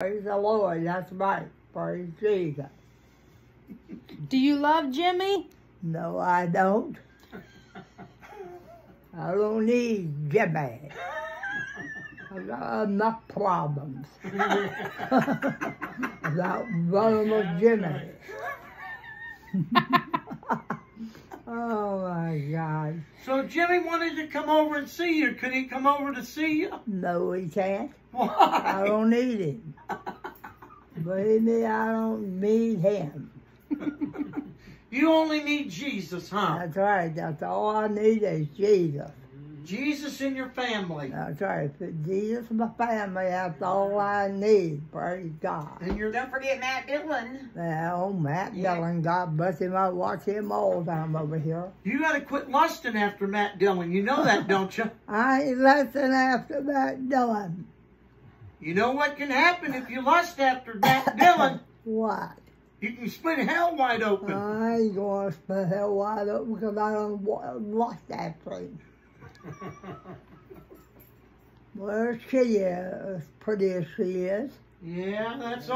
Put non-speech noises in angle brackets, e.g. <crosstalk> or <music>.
Praise the Lord. That's right. Praise Jesus. Do you love Jimmy? No, I don't. I don't need Jimmy. I got enough problems. Without running with Jimmy. <laughs> oh my God. So Jimmy wanted to come over and see you. Could he come over to see you? No, he can't. Why? I don't need him. Believe me, I don't need him. <laughs> You only need Jesus, huh? That's right. That's all I need is Jesus. Jesus in your family. That's right. If Jesus is my family, that's all I need. Praise God. And your Don't forget Matt Dillon. Now, Matt Yeah. Dillon, God bless him. I watch him all the time over here. you got to quit lusting after Matt Dillon. You know that, don't you? I ain't listening after Matt Dillon. You know what can happen if you lust after that <laughs> Dillon? What? You can split hell wide open. I ain't to spend hell wide open because I don't want lost after him. <laughs> Well, she is, as pretty as she is. yeah, that's